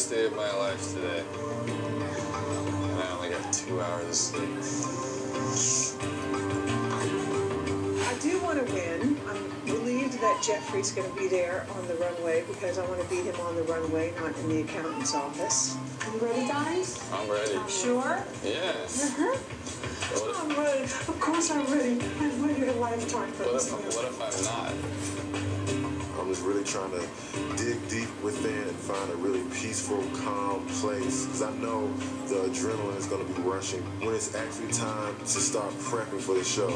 biggest day of my life today. And I only got two hours of sleep. I do want to win. I'm relieved that Jeffrey's going to be there on the runway because I want to beat him on the runway, not in the accountant's office. You ready, guys? I'm ready. Sure? Yes. Uh-huh. What I'm ready. Of course I'm ready. I've waited a lifetime for what this. if, what if I'm not? I'm just really trying to dig deep within and find a really peaceful, calm place. Because I know the adrenaline is going to be rushing when it's actually time to start prepping for the show.